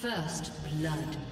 First blood.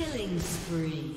Killing spree.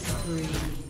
Spree.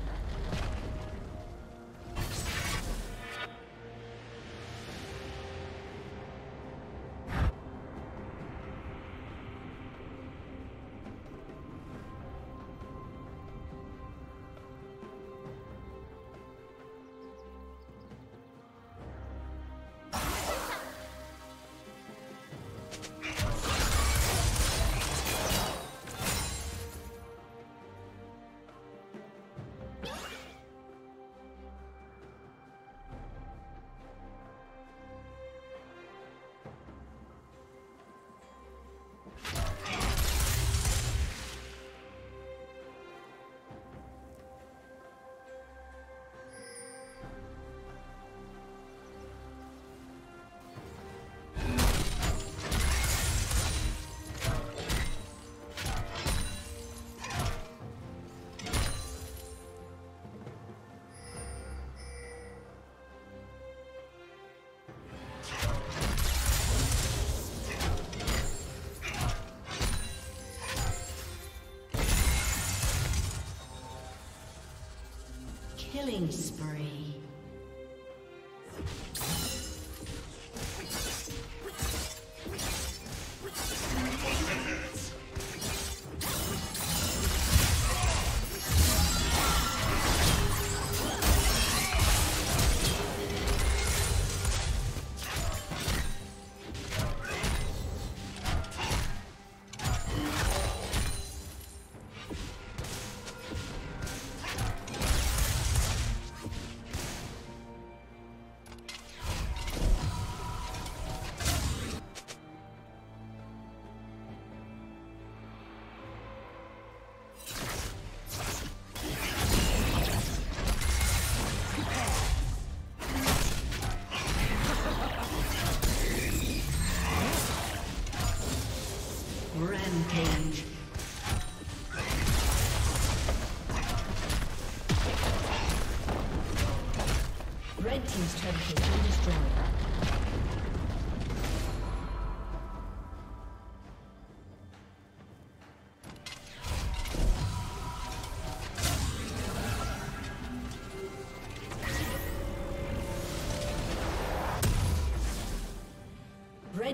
Killing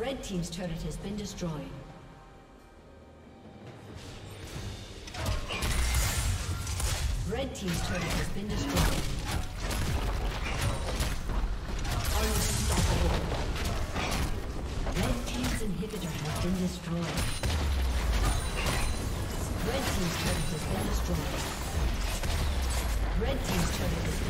Red Team's turret has been destroyed. Red Team's turret has been destroyed. Unstoppable. Red Team's inhibitor has been destroyed. Red Team's turret has been destroyed. Red Team's turret has been.